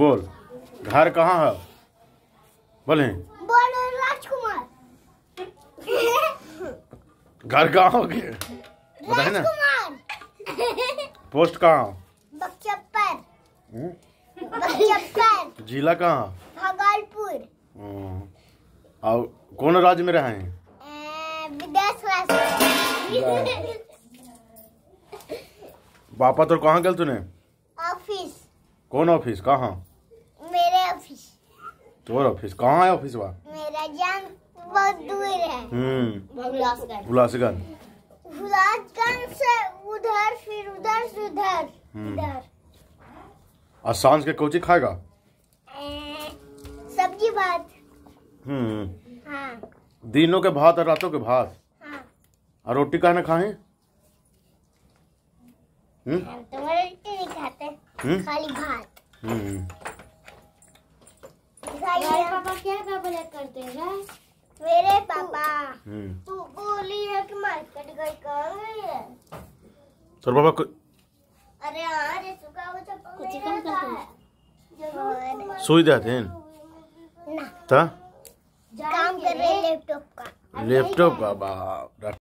बोल घर कहाँ है? बोले। बोलो राजकुमार। घर कहाँ हो गए बताए ना। पोस्ट कहाँ? हम्म? जिला कहाँ? भागलपुर। हम्म। और कौन राज्य में रहे? पापा तो कहाँ गए तूने? ऑफ़िस। कौन ऑफ़िस? कहाँ? तोर ऑफ़िस कहाँ है ऑफ़िस वहाँ? मेरा जान बहुत दूर है। हम्म। उल्लासगंज हुलासगंज से उधर फिर उधर से उधर हम्म। इधर। और साँझ के कोची खाएगा? सब्ज़ी भात। हम्म। हाँ। दिनों के भात और रातों के भात? हाँ। और रोटी कहाँ ना खाए हम्म। हम तो रोटी नहीं खाते हम्म? खाली भात। हम्म। खाइए पापा क्या क्या करते हैं मेरे पापा। हम्म। तू बोली है कि मार्केट गई कहाँ गई है? सर पापा को- अरे हाँ रे सुखा हुआ चप्पल कुछ कम कर करते है। ज़रूर सुई देते हैं ना। ता? काम कर रहे लैपटॉप का। लैपटॉप का बाप